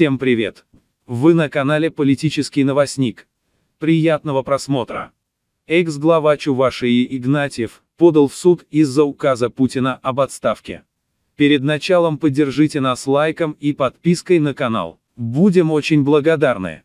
Всем привет! Вы на канале Политический новостник. Приятного просмотра. Экс-глава Чувашии Игнатьев подал в суд из-за указа Путина об отставке. Перед началом поддержите нас лайком и подпиской на канал. Будем очень благодарны.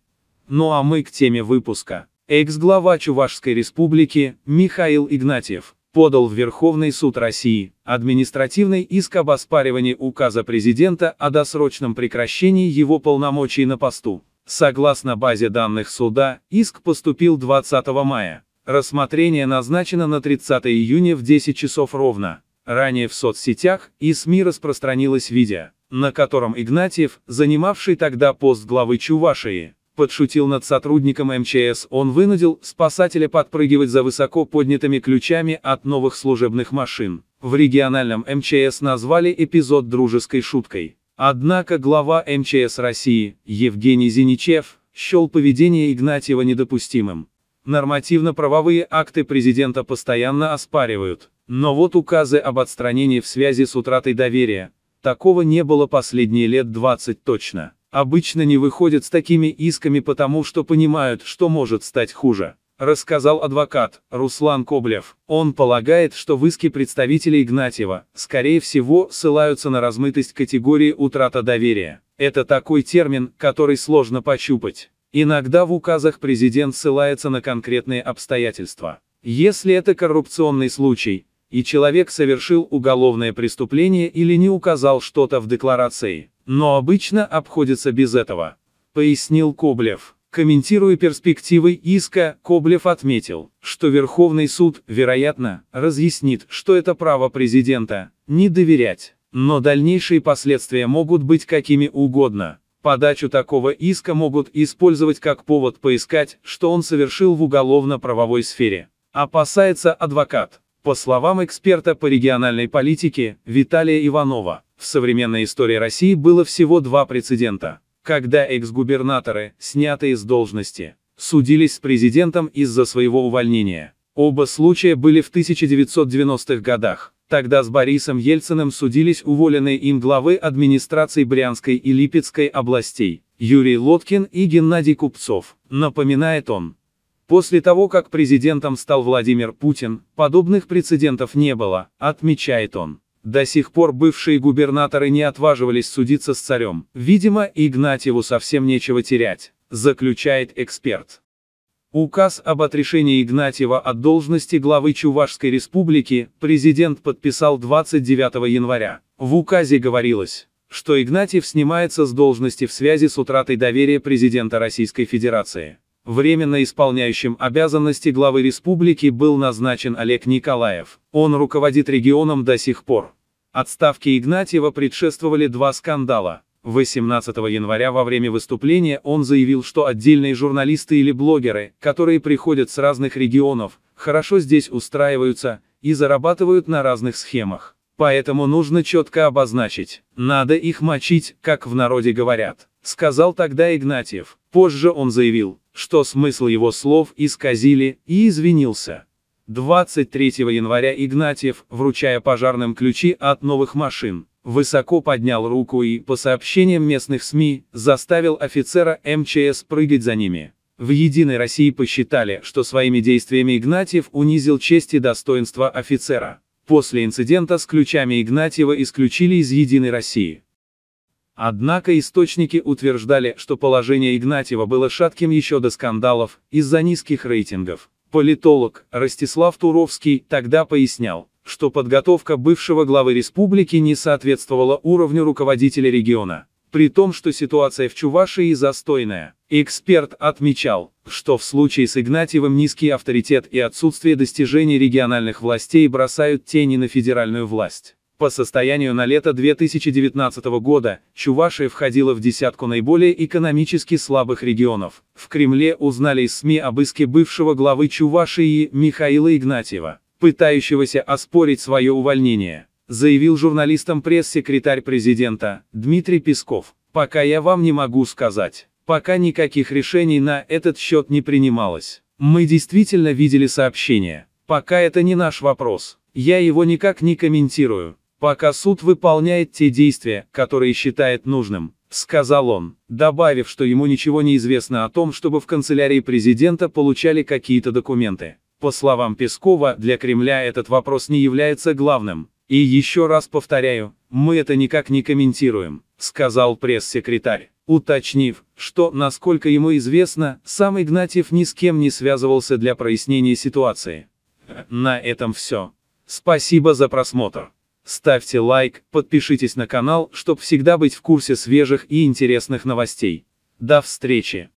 Ну а мы к теме выпуска. Экс-глава Чувашской республики Михаил Игнатьев подал в Верховный суд России административный иск об оспаривании указа президента о досрочном прекращении его полномочий на посту. Согласно базе данных суда, иск поступил 20 мая. Рассмотрение назначено на 30 июня в 10 часов ровно. Ранее в соцсетях и СМИ распространилось видео, на котором Игнатьев, занимавший тогда пост главы Чувашии, подшутил над сотрудником МЧС, он вынудил спасателя подпрыгивать за высоко поднятыми ключами от новых служебных машин. В региональном МЧС назвали эпизод дружеской шуткой. Однако глава МЧС России, Евгений Зиничев, счел поведение Игнатьева недопустимым. Нормативно-правовые акты президента постоянно оспаривают. Но вот указы об отстранении в связи с утратой доверия. Такого не было последние лет 20 точно обычно не выходят с такими исками потому что понимают, что может стать хуже. Рассказал адвокат, Руслан Коблев. Он полагает, что в иске представителей Игнатьева, скорее всего, ссылаются на размытость категории утрата доверия. Это такой термин, который сложно пощупать. Иногда в указах президент ссылается на конкретные обстоятельства. Если это коррупционный случай, и человек совершил уголовное преступление или не указал что-то в декларации, но обычно обходится без этого, пояснил Коблев. Комментируя перспективы иска, Коблев отметил, что Верховный суд, вероятно, разъяснит, что это право президента, не доверять. Но дальнейшие последствия могут быть какими угодно. Подачу такого иска могут использовать как повод поискать, что он совершил в уголовно-правовой сфере. Опасается адвокат. По словам эксперта по региональной политике, Виталия Иванова, в современной истории России было всего два прецедента, когда экс-губернаторы, снятые с должности, судились с президентом из-за своего увольнения. Оба случая были в 1990-х годах. Тогда с Борисом Ельциным судились уволенные им главы администрации Брянской и Липецкой областей, Юрий Лоткин и Геннадий Купцов, напоминает он. После того, как президентом стал Владимир Путин, подобных прецедентов не было, отмечает он. До сих пор бывшие губернаторы не отваживались судиться с царем. Видимо, Игнатьеву совсем нечего терять, заключает эксперт. Указ об отрешении Игнатьева от должности главы Чувашской республики президент подписал 29 января. В указе говорилось, что Игнатьев снимается с должности в связи с утратой доверия президента Российской Федерации. Временно исполняющим обязанности главы республики был назначен Олег Николаев. Он руководит регионом до сих пор. Отставке Игнатьева предшествовали два скандала. 18 января во время выступления он заявил, что отдельные журналисты или блогеры, которые приходят с разных регионов, хорошо здесь устраиваются и зарабатывают на разных схемах. Поэтому нужно четко обозначить, надо их мочить, как в народе говорят, сказал тогда Игнатьев. Позже он заявил, что смысл его слов исказили, и извинился. 23 января Игнатьев, вручая пожарным ключи от новых машин, высоко поднял руку и, по сообщениям местных СМИ, заставил офицера МЧС прыгать за ними. В «Единой России» посчитали, что своими действиями Игнатьев унизил честь и достоинство офицера. После инцидента с ключами Игнатьева исключили из «Единой России». Однако источники утверждали, что положение Игнатьева было шатким еще до скандалов, из-за низких рейтингов. Политолог Ростислав Туровский тогда пояснял, что подготовка бывшего главы республики не соответствовала уровню руководителя региона. При том, что ситуация в Чувашии застойная. Эксперт отмечал, что в случае с Игнатьевым низкий авторитет и отсутствие достижений региональных властей бросают тени на федеральную власть. По состоянию на лето 2019 года, Чувашия входила в десятку наиболее экономически слабых регионов. В Кремле узнали из СМИ об иске бывшего главы Чувашии Михаила Игнатьева, пытающегося оспорить свое увольнение, заявил журналистам пресс-секретарь президента Дмитрий Песков. «Пока я вам не могу сказать, пока никаких решений на этот счет не принималось. Мы действительно видели сообщение, пока это не наш вопрос, я его никак не комментирую». Пока суд выполняет те действия, которые считает нужным, сказал он, добавив, что ему ничего не известно о том, чтобы в канцелярии президента получали какие-то документы. По словам Пескова, для Кремля этот вопрос не является главным. И еще раз повторяю, мы это никак не комментируем, сказал пресс-секретарь, уточнив, что, насколько ему известно, сам Игнатьев ни с кем не связывался для прояснения ситуации. На этом все. Спасибо за просмотр. Ставьте лайк, подпишитесь на канал, чтобы всегда быть в курсе свежих и интересных новостей. До встречи!